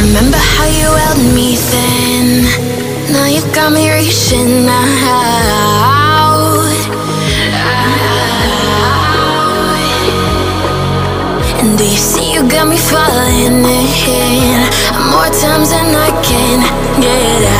Remember how you held me then? Now you got me reaching out. And do you see you got me falling in? More times than I can get out.